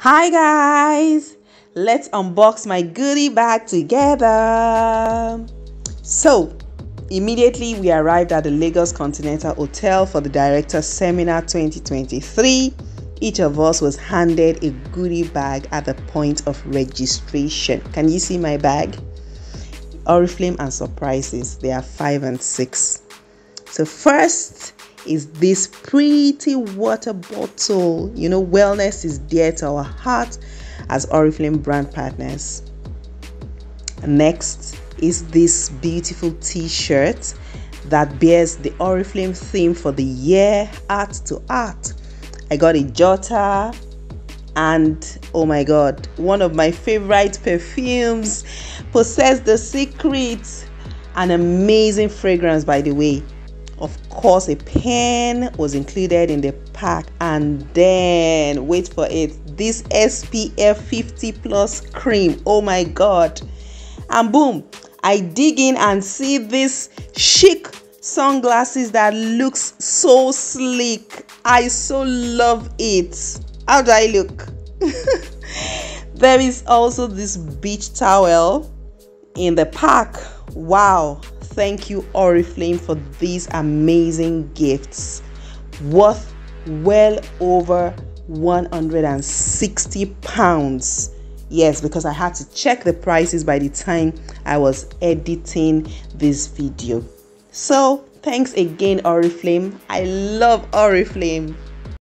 Hi guys, let's unbox my goodie bag together. So, immediately we arrived at the Lagos Continental Hotel for the Director Seminar 2023. Each of us was handed a goodie bag at the point of registration. Can you see my bag? Oriflame and surprises, they are five and six. So, first, is this pretty water bottle. You know, wellness is dear to our heart as Oriflame brand partners. Next is this beautiful t-shirt that bears the Oriflame theme for the year, art to art. I got a jotter and oh my god, one of my favorite perfumes, Possess the Secret, an amazing fragrance by the way. Of course, a pen was included in the pack, and then wait for it this SPF 50 plus cream. Oh my god! And boom, I dig in and see this chic sunglasses that looks so sleek. I so love it. How do I look? there is also this beach towel in the pack. Wow, thank you Oriflame for these amazing gifts. Worth well over 160 pounds. Yes because i had to check the prices by the time i was editing this video. So thanks again oriflame i love oriflame